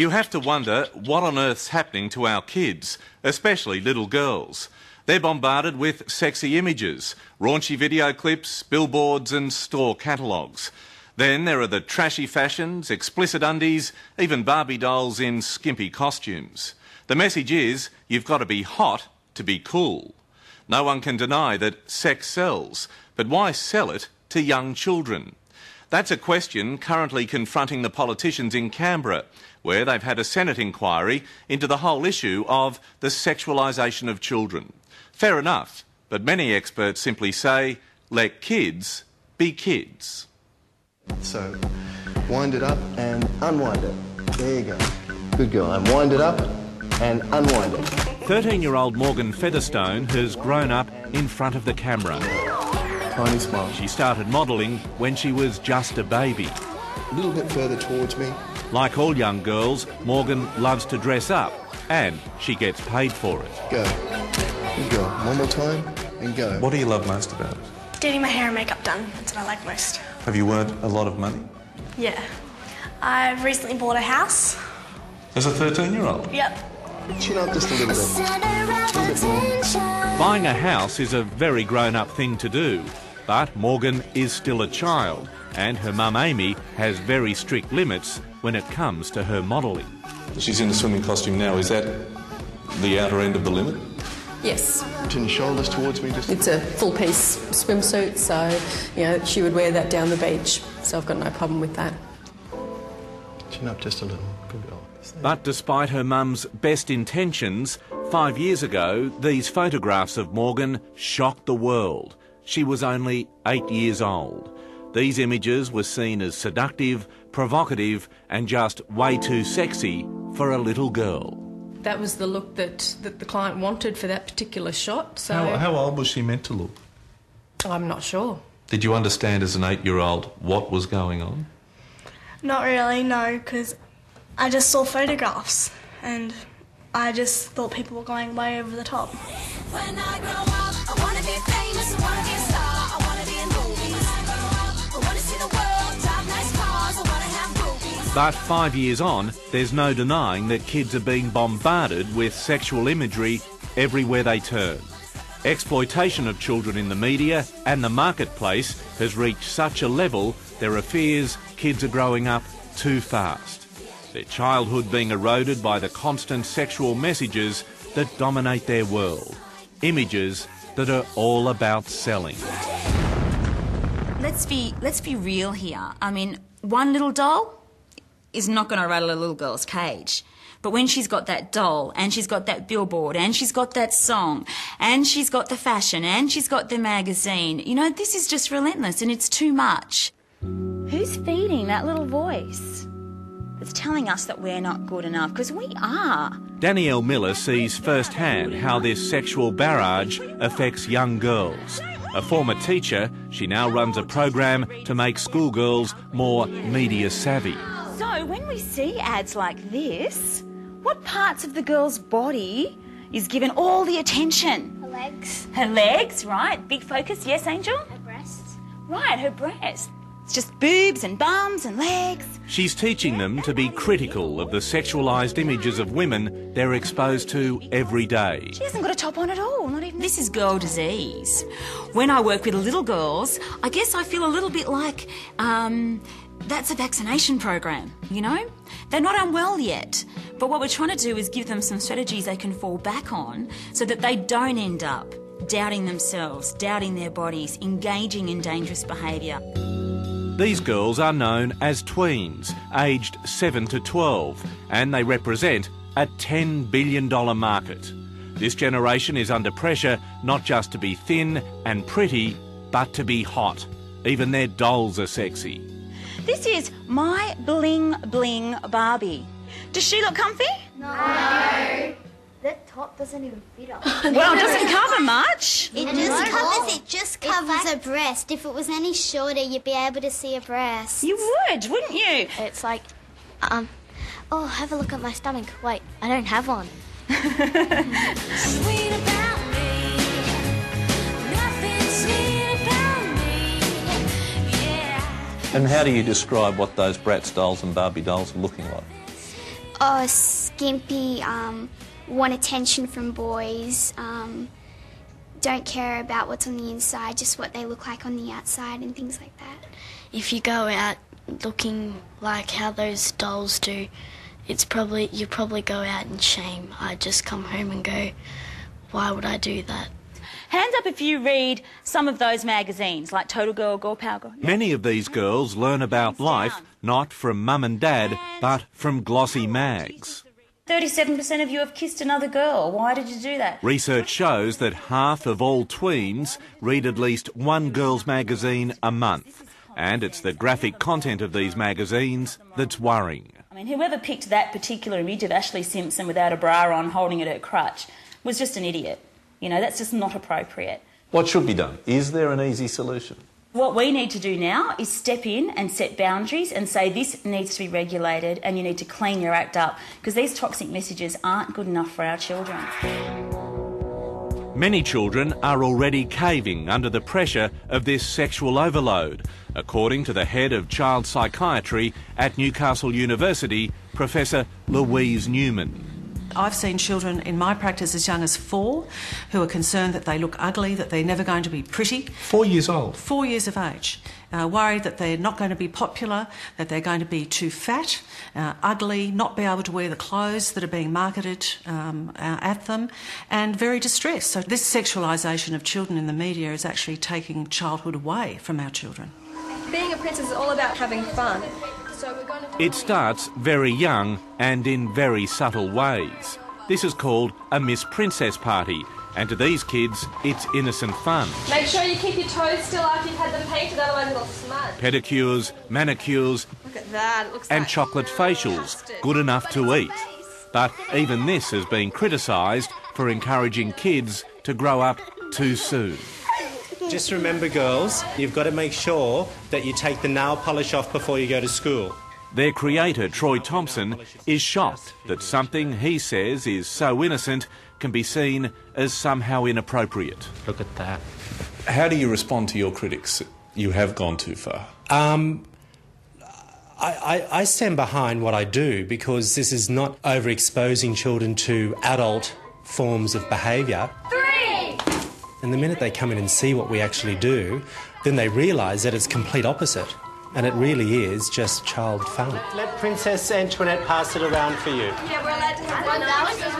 You have to wonder what on earth's happening to our kids, especially little girls. They're bombarded with sexy images, raunchy video clips, billboards, and store catalogues. Then there are the trashy fashions, explicit undies, even Barbie dolls in skimpy costumes. The message is you've got to be hot to be cool. No one can deny that sex sells, but why sell it to young children? That's a question currently confronting the politicians in Canberra, where they've had a Senate inquiry into the whole issue of the sexualisation of children. Fair enough, but many experts simply say, let kids be kids. So, wind it up and unwind it. There you go. Good girl. And wind it up and unwind it. 13 year old Morgan Featherstone has grown up in front of the camera. Tiny smile. She started modelling when she was just a baby. A little bit further towards me. Like all young girls, Morgan loves to dress up and she gets paid for it. Go. Good girl. One more time and go. What do you love most about it? Getting my hair and makeup done. That's what I like most. Have you earned a lot of money? Yeah. I've recently bought a house. As a 13 year old? Yep. Chin up just a little bit. Buying a house is a very grown up thing to do, but Morgan is still a child, and her mum Amy has very strict limits when it comes to her modelling. She's in a swimming costume now. Is that the outer end of the limit? Yes, Turn your shoulders towards me just it's a full piece swimsuit, so you know she would wear that down the beach. So I've got no problem with that. Chin up just a little. Good girl. But despite her mum's best intentions, five years ago, these photographs of Morgan shocked the world. She was only eight years old. These images were seen as seductive, provocative, and just way too sexy for a little girl. That was the look that, that the client wanted for that particular shot. So How, how old was she meant to look? I'm not sure. Did you understand as an eight year old what was going on? Not really, no, because I just saw photographs and I just thought people were going way over the top. When I grow up, I wanna be famous, I wanna be a star, I wanna be in movies. When I grow up, I wanna see the world, drive nice cars, I wanna have groupies. But five years on, there's no denying that kids are being bombarded with sexual imagery everywhere they turn. Exploitation of children in the media and the marketplace has reached such a level there are fears kids are growing up too fast. Their childhood being eroded by the constant sexual messages that dominate their world. Images that are all about selling. Let's be let's be real here. I mean, one little doll is not going to rattle a little girl's cage. But when she's got that doll and she's got that billboard and she's got that song and she's got the fashion and she's got the magazine, you know, this is just relentless and it's too much. Who's feeding that little voice? That's telling us that we're not good enough because we are. Danielle Miller sees firsthand how this sexual barrage affects young girls. A former teacher, she now runs a program to make schoolgirls more media savvy. So when we see ads like this, what parts of the girl's body is given all the attention? Her legs, Her legs, right? Big focus, yes, Angel? her breasts. Right, her breasts. It's just boobs and bums and legs. She's teaching them to be critical of the sexualised images of women they're exposed to every day. She hasn't got a top on at all, not even. This is girl disease. When I work with little girls, I guess I feel a little bit like, um, that's a vaccination program, you know? They're not unwell yet. But what we're trying to do is give them some strategies they can fall back on so that they don't end up doubting themselves, doubting their bodies, engaging in dangerous behaviour. These girls are known as tweens, aged 7 to 12, and they represent a $10 billion market. This generation is under pressure not just to be thin and pretty, but to be hot. Even their dolls are sexy. This is my bling bling Barbie. Does she look comfy? No. That top doesn't even fit her. Well, it doesn't cover much. It just covers. It just covers a breast. If it was any shorter, you'd be able to see a breast. You would, wouldn't you? It's like, um, oh, have a look at my stomach. Wait, I don't have one. Sweet about me, nothing sweet about me. Yeah. And how do you describe what those Bratz dolls and Barbie dolls are looking like? Oh, skimpy, um, want attention from boys, um, don't care about what's on the inside, just what they look like on the outside and things like that. If you go out looking like how those dolls do, it's probably you probably go out in shame. I just come home and go, why would I do that? Hands up if you read some of those magazines, like Total Girl, Girl Power Girl. Many of these girls learn about life not from mum and dad, but from glossy mags. 37% of you have kissed another girl. Why did you do that? Research shows that half of all tweens read at least one girls' magazine a month. And it's the graphic content of these magazines that's worrying. I mean, whoever picked that particular image of Ashlee Simpson without a bra on holding it at a crutch was just an idiot. You know, that's just not appropriate. What should be done? Is there an easy solution? What we need to do now is step in and set boundaries and say this needs to be regulated and you need to clean your act up because these toxic messages aren't good enough for our children. Many children are already caving under the pressure of this sexual overload, according to the head of child psychiatry at Newcastle University, Professor Louise Newman. I've seen children in my practice as young as four who are concerned that they look ugly, that they're never going to be pretty. Four years old. Four years of age. Uh, worried that they're not going to be popular, that they're going to be too fat, uh, ugly, not be able to wear the clothes that are being marketed um, uh, at them, and very distressed. So, this sexualisation of children in the media is actually taking childhood away from our children. Being a princess is all about having fun. So we're going to It starts very young and in very subtle ways. This is called a Miss Princess party, and to these kids, it's innocent fun. make sure you keep your toes still after you've had them painted, otherwise it'll smudge. Pedicures, manicures, Look at that. It looks and like chocolate facials, good enough to eat. But even this has been criticised for encouraging kids to grow up too soon. Just remember, girls, you've got to make sure that you take the nail polish off before you go to school. Their creator, Troy Thompson, is shocked that something he says is so innocent can be seen as somehow inappropriate. Look at that. How do you respond to your critics? You have gone too far. Um, I, I, I stand behind what I do because this is not overexposing children to adult forms of behaviour. Three! And the minute they come in and see what we actually do, then they realise that it's complete opposite. And it really is just child fun. Let Princess Antoinette pass it around for you. Yeah, we're allowed to have one.